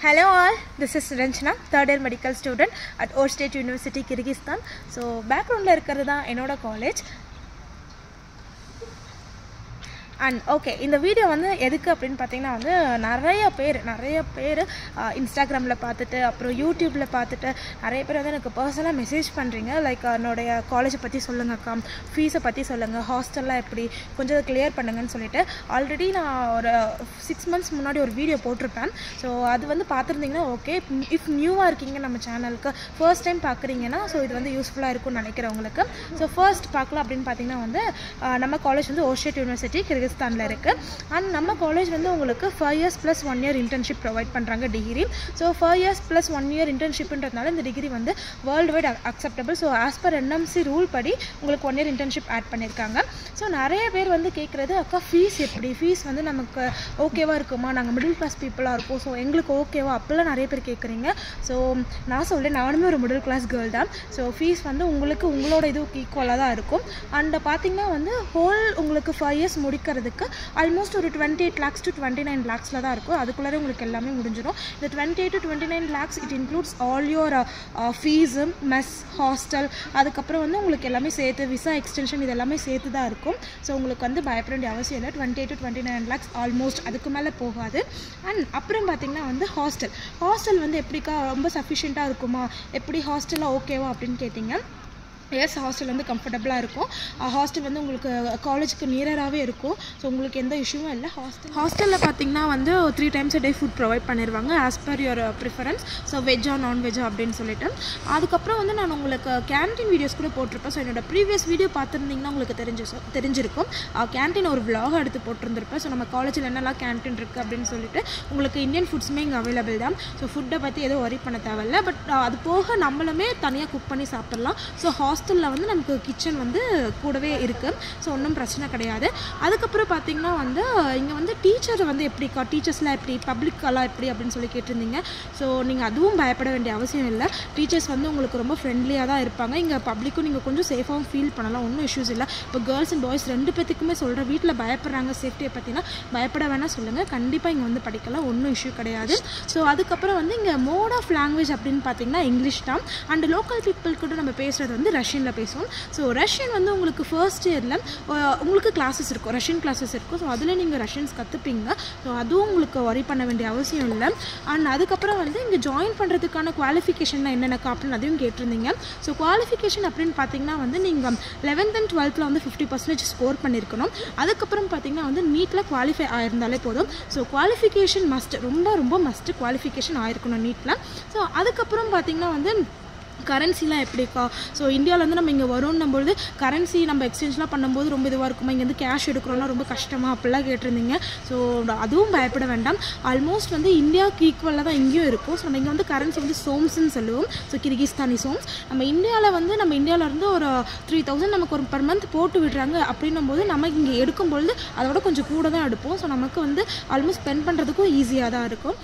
Hello all, this is Ranjana, third year medical student at Or State University, Kyrgyzstan. So பேக்ரவுண்டில் இருக்கிறது தான் என்னோட college and okay இந்த video வந்து எதுக்கு அப்படின்னு பார்த்தீங்கன்னா வந்து நிறைய பேர் நிறைய பேர் இன்ஸ்டாகிராமில் பார்த்துட்டு அப்புறம் யூடியூப்பில் பார்த்துட்டு நிறைய பேர் வந்து எனக்கு பர்சனலாக மெசேஜ் பண்ணுறீங்க லைக் என்னுடைய காலேஜை பற்றி சொல்லுங்கக்கா ஃபீஸை பற்றி சொல்லுங்கள் ஹாஸ்டல்லாம் எப்படி? கொஞ்சம் கிளியர் பண்ணுங்கன்னு சொல்லிட்டு ஆல்ரெடி நான் ஒரு சிக்ஸ் மந்த்ஸ் முன்னாடி ஒரு வீடியோ போட்டிருப்பேன். ஸோ அது வந்து பார்த்துருந்தீங்கன்னா ஓகே இஃப் நியூவாக இருக்கீங்க நம்ம சேனலுக்கு ஃபர்ஸ்ட் டைம் பார்க்குறீங்கன்னா ஸோ இது வந்து யூஸ்ஃபுல்லாக இருக்கும்னு நினைக்கிறவங்களுக்கு ஸோ ஃபர்ஸ்ட் பார்க்கலாம் அப்படின்னு பார்த்தீங்கன்னா வந்து நம்ம காலேஜ் வந்து ஓஷேட் யூனிவர்சிட்டி ராஜஸ்தானில் இருக்குது அண்ட் நம்ம காலேஜ் வந்து உங்களுக்கு five years plus one year internship provide பண்ணுறாங்க degree so five years plus one year இன்டர்ன்ஷிப்ன்றதுனால இந்த டிகிரி வந்து world wide acceptable so as per NMC rule படி உங்களுக்கு ஒன் இயர் இன்டர்ன்ஷிப் ஆட் பண்ணியிருக்காங்க ஸோ நிறைய பேர் வந்து கேட்குறது அக்கா ஃபீஸ் எப்படி? ஃபீஸ் வந்து நமக்கு ஓகேவாக இருக்குமா? நாங்கள் மிடில் கிளாஸ் பீப்புளாக இருக்கோம் ஸோ எங்களுக்கு ஓகேவா அப்படிலாம் நிறைய பேர் கேட்குறீங்க ஸோ நான் சொல்கிறேன் நானுமே ஒரு மிடில் கிளாஸ் கேர்ள் தான். ஸோ ஃபீஸ் வந்து உங்களுக்கு உங்களோட இதுக்கு ஈக்குவலாக தான் இருக்கும். அண்ட் பார்த்தீங்கன்னா வந்து ஹோல் உங்களுக்கு ஃபைவ் இயர்ஸ் முடிக்கிறதுக்கு ஆல்மோஸ்ட் ஒரு twenty eight lakhs to twenty nine லேக்ஸில் தான் இருக்கும். அதுக்குள்ளே உங்களுக்கு எல்லாமே முடிஞ்சிடும் இந்த twenty eight to twenty nine lakhs it includes all your fees mess hostel அதுக்கப்புறம் வந்து உங்களுக்கு எல்லாமே சேர்த்து விசா எக்ஸ்டென்ஷன் இது எல்லாமே சேர்த்து தான் இருக்கும். ஸோ உங்களுக்கு வந்து பயப்பட வேண்டிய அவசியம் இல்லை. Twenty eight to twenty nine lakhs almost அதுக்கு மேலே போகாது. அண்ட் அப்புறம் பார்த்தீங்கன்னா வந்து ஹாஸ்டல் ஹாஸ்டல் வந்து எப்படிக்கா ரொம்ப சஃபிஷியண்ட்டாக இருக்குமா? எப்படி ஹாஸ்டலாக ஓகேவா அப்படின்னு கேட்டிங்க? எஸ் ஹாஸ்டல் வந்து கம்ஃபர்டபுளாக இருக்கும். ஹாஸ்டல் வந்து உங்களுக்கு காலேஜுக்கு நியராகவே இருக்கும். ஸோ உங்களுக்கு எந்த இஷ்யூவும் இல்லை ஹாஸ்டல் ஹாஸ்டலில் பார்த்தீங்கன்னா வந்து three times day food provide பண்ணிடுவாங்க as per your preference so வெஜ்ஜா நான்வெஜ்ஜா அப்படின்னு சொல்லிட்டு. அதுக்கப்புறம் வந்து நான் உங்களுக்கு கேன்டீன் வீடியோஸ் கூட போட்டிருப்பேன். ஸோ என்னோட ப்ரீவியஸ் வீடியோ பார்த்துருந்தீங்கன்னா உங்களுக்கு தெரிஞ்சு தெரிஞ்சிருக்கும். கேன்டீன் ஒரு விலாக எடுத்து போட்டிருந்திருப்பேன். ஸோ நம்ம காலேஜில் என்னெல்லாம் கேன்டீன் இருக்குது அப்படின்னு சொல்லிட்டு உங்களுக்கு இந்தியன் ஃபுட்ஸுமே இங்கே அவைலபிள் தான். ஸோ ஃபுட்டை பற்றி எதுவும் ஒரி பண்ண தேவையில்ல. பட் அது போக நம்மளுமே தனியாக குக் பண்ணி சாப்பிட்லாம். ஸோ ஹாஸ்டலில் வந்து நமக்கு கிச்சன் வந்து கூடவே இருக்குது ஸோ ஒன்றும் பிரச்சனை கிடையாது. அதுக்கப்புறம் பார்த்தீங்கன்னா வந்து இங்கே வந்து டீச்சர் வந்து எப்படிக்கா டீச்சர்ஸ்லாம் எப்படி பப்ளிக்கெல்லாம் எப்படி அப்படின்னு சொல்லி கேட்டிருந்தீங்க. ஸோ நீங்கள் அதுவும் பயப்பட வேண்டிய அவசியம் இல்லை. டீச்சர்ஸ் வந்து உங்களுக்கு ரொம்ப ஃப்ரெண்ட்லியாக தான் இருப்பாங்க. இங்கே பப்ளிக்கும் நீங்கள் கொஞ்சம் சேஃபாகவும் ஃபீல் பண்ணலாம். ஒன்றும் இஷ்யூஸ் இல்லை. இப்போ கேர்ள்ஸ் அண்ட் பாய்ஸ் ரெண்டு பேத்துக்குமே சொல்கிறேன் வீட்டில் பயப்படுறாங்க சேஃப்டியை பற்றினா பயப்பட வேணால் சொல்லுங்கள் கண்டிப்பாக இங்கே வந்து படிக்கலாம். ஒன்றும் இஷ்யூ கிடையாது. ஸோ அதுக்கப்புறம் வந்து இங்கே மோட் ஆஃப் லாங்குவேஜ் அப்படின்னு பார்த்தீங்கன்னா இங்கிலீஷ் தான். அண்ட் லோக்கல் பீப்புள் கூட நம்ம பேசுகிறது வந்து ரஷ்யனில் பேசுவோம். ஸோ ரஷ்யன் வந்து உங்களுக்கு ஃபர்ஸ்ட் இயரில் உங்களுக்கு கிளாஸஸ் இருக்கும். ரஷ்யன் கிளாஸஸ் இருக்கும். ஸோ அதில் நீங்கள் ரஷ்யன்ஸ் கற்றுப்பீங்க ஸோ அதுவும் உங்களுக்கு ஒரி பண்ண வேண்டிய அவசியம் இல்லை. அண்ட் அதுக்கப்புறம் வந்து இங்கே ஜாயின் பண்ணுறதுக்கான குவாலிஃபிகேஷன்லாம் என்னென்னக்கா அப்படின்னு அதையும் கேட்டிருந்தீங்க. ஸோ குவாலிஃபிகேஷன் அப்படின்னு பார்த்தீங்கன்னா வந்து நீங்கள் லெவன்த் அண்ட் டுவெல்த்தில் வந்து ஃபிஃப்டி பர்சன்டேஜ் ஸ்கோர் பண்ணியிருக்கணும் அதுக்கப்புறம் பார்த்தீங்கன்னா வந்து நீட்டில் குவாலிஃபை ஆயிருந்தாலே போதும். ஸோ குவாலிஃபிகேஷன் மஸ்ட் ரொம்ப ரொம்ப மஸ்ட்டு குவாலிஃபிகேஷன் ஆயிருக்கணும் நீட்டில் ஸோ அதுக்கப்புறம் பார்த்தீங்கன்னா வந்து கரன்சிலாம் எப்படிக்கா? ஸோ இந்தியாவிலேருந்து நம்ம இங்கே வரோன்னும் பொழுது கரன்சி நம்ம எக்ஸ்சேஞ்ச்லாம் பண்ணும்போது ரொம்ப இதுவாக இருக்குமா? இங்கேருந்து கேஷ் எடுக்கிறோம்னா ரொம்ப கஷ்டமாக அப்படிலாம் கேட்டிருந்தீங்க. ஸோ அதுவும் பயப்பட வேண்டாம். ஆல்மோஸ்ட் வந்து இந்தியாவுக்கு ஈக்குவலாக தான் இங்கேயும் இருக்கும். ஸோ நம்ம இங்கே வந்து கரன்சி வந்து சோம்ஸ்ன்னு சொல்லுவோம். So Kyrgyzstani soms. நம்ம இந்தியாவில் வந்து நம்ம இந்தியாவிலேருந்து ஒரு த்ரீ தௌசண்ட் நமக்கு ஒரு பர் மந்த் போட்டு விடுறாங்க அப்படின்னும் போது நம்ம இங்கே எடுக்கும்பொழுது அதோட கொஞ்சம் கூட தான் எடுப்போம். ஸோ நமக்கு வந்து ஆல்மோஸ்ட் ஸ்பெண்ட் பண்ணுறதுக்கும் ஈஸியாக தான் இருக்கும்.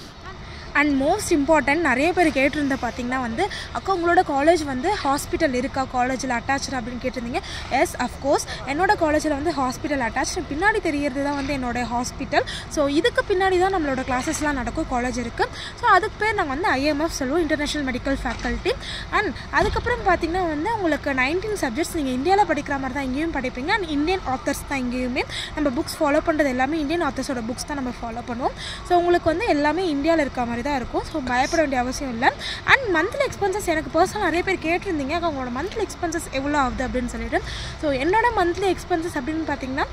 அண்ட் மோஸ்ட் இம்பார்ட்டன்ட் நிறைய பேர் கேட்டிருந்த பார்த்தீங்கன்னா வந்து அக்கா உங்களோட காலேஜ் வந்து ஹாஸ்பிட்டல் இருக்கா? காலேஜில் அட்டாச்சு அப்படின்னு கேட்டிருந்தீங்க. எஸ் அஃப்கோர்ஸ் என்னோட காலேஜில் வந்து ஹாஸ்பிட்டல் அட்டாச் பின்னாடி தெரியறது தான் வந்து என்னோட ஹாஸ்பிட்டல் ஸோ இதுக்கு பின்னாடி தான் நம்மளோட கிளாஸஸ்லாம் நடக்கும் காலேஜ் இருக்குது ஸோ அதுக்கு பேர் நாங்கள் வந்து ஐஎம்எஃப் சொல்லுவோம் இன்டர்நேஷ்னல் மெடிக்கல் ஃபேக்கல்ட்டி அண்ட் அதுக்கப்புறம் பார்த்தீங்கன்னா வந்து உங்களுக்கு நைன்டீன் சப்ஜெக்ட்ஸ் நீங்கள் இந்தியாவில் படிக்கிற மாதிரி தான் இங்கேயும் படிப்பீங்க. அண்ட் இந்தியன் ஆத்தர்ஸ் தான் இங்கேயுமே நம்ம புக்ஸ் ஃபாலோ பண்ணுறது எல்லாமே இந்தியன் ஆத்தர்ஸோட புக்ஸ் தான் நம்ம ஃபாலோ பண்ணுவோம். ஸோ உங்களுக்கு வந்து எல்லாமே இந்தியாவில் இருக்க மாதிரி தான் இருக்கும். ஸோ பயப்பட வேண்டிய அவசியம் இல்லை. அண்ட் மந்த்லி எக்ஸ்பென்சஸ் எனக்கு பர்சனல் நிறைய பேர் கேட்டிருந்தீங்க. அவங்களோட மந்த்லி எக்ஸ்பென்சஸ் எவ்வளோ ஆகுது அப்படின்னு சொல்லிட்டு. ஸோ என்னோட மந்த்லி எக்ஸ்பென்சஸ் அப்படின்னு பார்த்தீங்கன்னா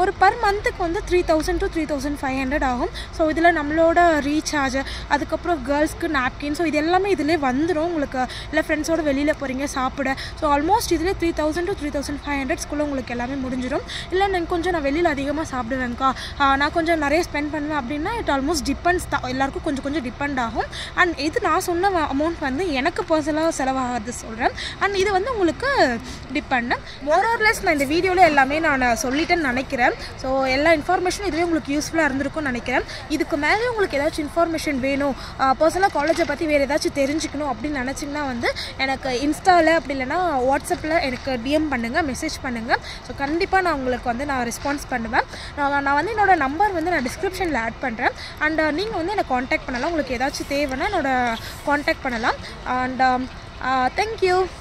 ஒரு பர் மந்த்துக்கு வந்து three thousand to three thousand five hundred ஆகும். ஸோ இதில் நம்மளோட ரீசார்ஜ் அதுக்கப்புறம் கேர்ள்ஸ்க்கு நாப்கின் ஸோ இது எல்லாமே இதிலே வந்துடும் உங்களுக்கு இல்லை ஃப்ரெண்ட்ஸோடு வெளியில் போகிறீங்க சாப்பிட. ஸோ ஆல்மோஸ்ட் இதிலே three thousand to three thousand five ஹண்ட்ரட்ஸ்க்குள்ளே உங்களுக்கு எல்லாமே முடிஞ்சிடும் இல்லை நான் கொஞ்சம் நான் வெளியில் அதிகமாக சாப்பிடுவேன்க்கா. நான் கொஞ்சம் நிறைய ஸ்பெண்ட் பண்ணுவேன் அப்படின்னா இட் ஆல்மோஸ்ட் டிபெண்ட்ஸ் தான். எல்லாருக்கும் கொஞ்சம் கொஞ்சம் டிபெண்ட் ஆகும். அண்ட் இது நான் சொன்ன அமௌண்ட் வந்து எனக்கு பர்சனலாக செலவாகிறது சொல்கிறேன் அண்ட் இது வந்து உங்களுக்கு டிபெண்ட் மோரோர்லெஸ் நான் இந்த வீடியோவில் எல்லாமே நான் சொல்லிட்டேன்னு நினைக்கிறேன். ஸோ எல்லா இன்ஃபர்மேஷனும் இதுவே உங்களுக்கு யூஸ்ஃபுல்லாக இருந்திருக்கும்னு நினைக்கிறேன். இதுக்கு மேலே உங்களுக்கு ஏதாச்சும் இன்ஃபர்மேஷன் வேணும் பர்சனலாக காலேஜை பற்றி வேறு ஏதாச்சும் தெரிஞ்சுக்கணும் அப்படின்னு நினச்சிங்கன்னா வந்து எனக்கு இன்ஸ்டாவில் அப்படி இல்லைன்னா வாட்ஸ்அப்பில் எனக்கு டிஎம் பண்ணுங்கள் மெசேஜ் பண்ணுங்கள் ஸோ கண்டிப்பாக நான் உங்களுக்கு வந்து நான் ரெஸ்பான்ஸ் பண்ணுவேன். நான் நான் வந்து என்னோடய நம்பர் வந்து நான் டிஸ்கிரிப்ஷனில் ஆட் பண்ணுறேன் அண்ட் நீங்கள் வந்து என்னை காண்டாக்ட் பண்ணலாம். உங்களுக்கு ஏதாச்சும் தேவைன்னா என்னோட காண்டாக்ட் பண்ணலாம். And thank you um, uh,